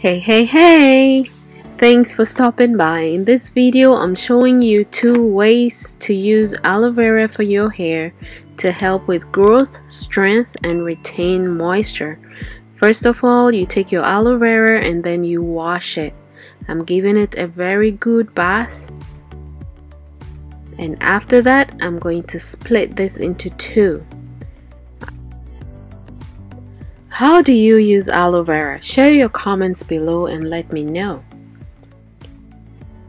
Hey hey hey! Thanks for stopping by. In this video, I'm showing you two ways to use aloe vera for your hair to help with growth, strength, and retain moisture. First of all, you take your aloe vera and then you wash it. I'm giving it a very good bath. And after that, I'm going to split this into two. How do you use aloe vera? Share your comments below and let me know.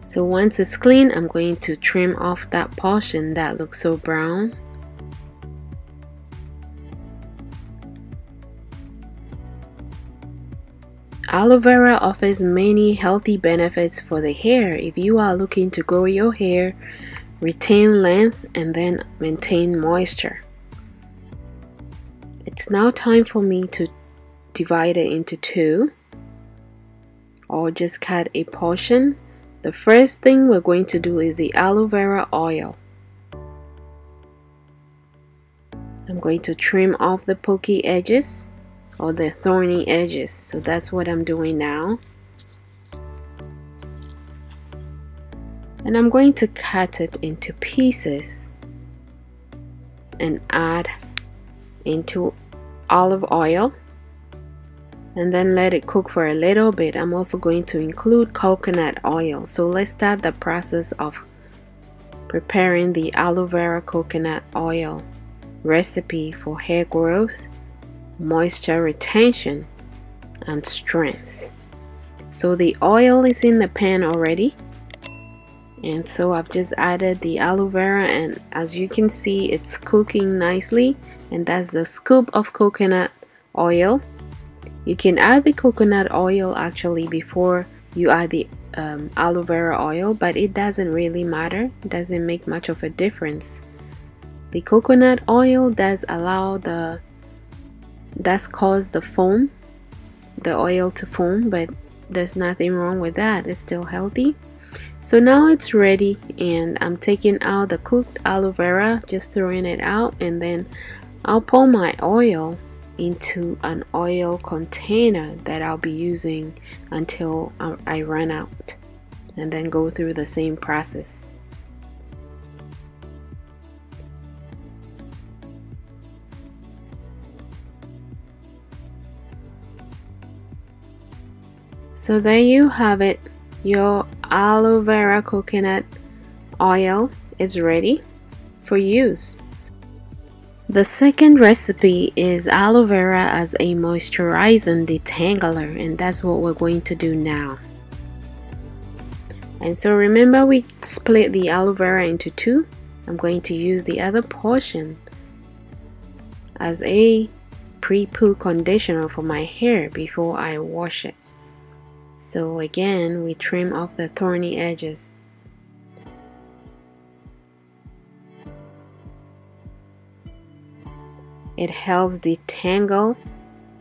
So once it's clean, I'm going to trim off that portion that looks so brown. Aloe vera offers many healthy benefits for the hair if you are looking to grow your hair, retain length, and then maintain moisture. It's now time for me to divide it into two or just cut a portion. The first thing we're going to do is the aloe vera oil. I'm going to trim off the pokey edges or the thorny edges. So that's what I'm doing now. And I'm going to cut it into pieces and add into olive oil and then let it cook for a little bit. I'm also going to include coconut oil. So let's start the process of preparing the aloe vera coconut oil recipe for hair growth moisture retention and strength. So the oil is in the pan already. And so I've just added the aloe vera and as you can see it's cooking nicely. And that's the scoop of coconut oil you can add the coconut oil actually before you add the um, aloe vera oil but it doesn't really matter. It doesn't make much of a difference. The coconut oil does allow the does cause the foam the oil to foam but there's nothing wrong with that. It's still healthy. So now it's ready and I'm taking out the cooked aloe vera just throwing it out and then I'll pour my oil into an oil container that I'll be using until I run out and then go through the same process. So there you have it. Your aloe vera coconut oil is ready for use. The second recipe is aloe vera as a moisturizing detangler and that's what we're going to do now. And so remember we split the aloe vera into two. I'm going to use the other portion as a pre-poo conditioner for my hair before I wash it. So again, we trim off the thorny edges. It helps detangle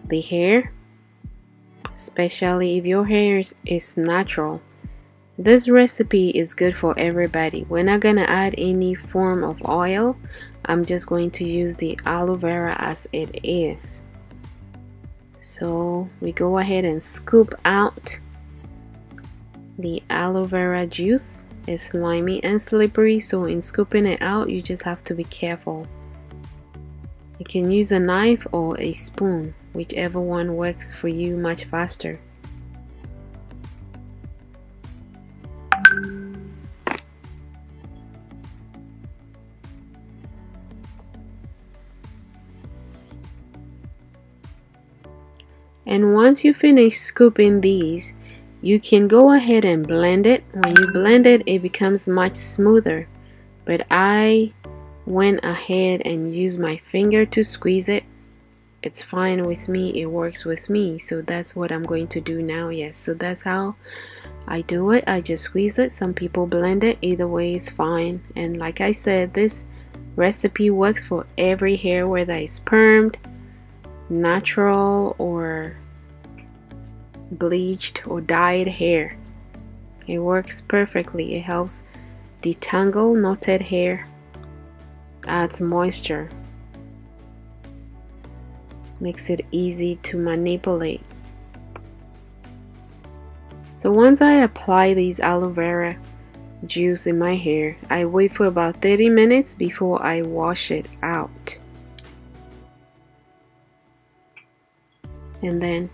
the hair, especially if your hair is natural. This recipe is good for everybody. We're not gonna add any form of oil. I'm just going to use the aloe vera as it is. So we go ahead and scoop out the aloe vera juice. It's slimy and slippery, so in scooping it out, you just have to be careful. You can use a knife or a spoon, whichever one works for you much faster. And once you finish scooping these, you can go ahead and blend it. When you blend it, it becomes much smoother. But I went ahead and used my finger to squeeze it it's fine with me it works with me. So that's what I'm going to do now yes. So that's how I do it. I just squeeze it. Some people blend it. Either way is fine. And like I said this recipe works for every hair whether it's permed natural or bleached or dyed hair. It works perfectly. It helps detangle knotted hair adds moisture makes it easy to manipulate So once I apply these aloe vera juice in my hair, I wait for about 30 minutes before I wash it out. And then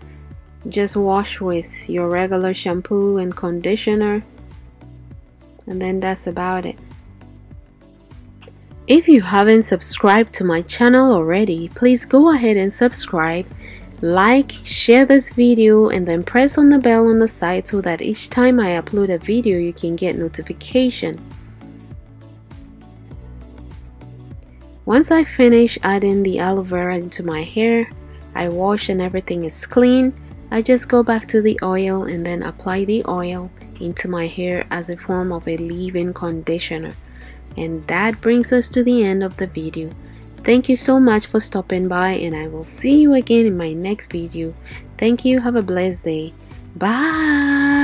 just wash with your regular shampoo and conditioner. And then that's about it. If you haven't subscribed to my channel already, please go ahead and subscribe like, share this video and then press on the bell on the side so that each time I upload a video you can get notification. Once I finish adding the aloe vera into my hair, I wash and everything is clean, I just go back to the oil and then apply the oil into my hair as a form of a leave-in conditioner. And that brings us to the end of the video. Thank you so much for stopping by and I will see you again in my next video. Thank you. Have a blessed day. Bye.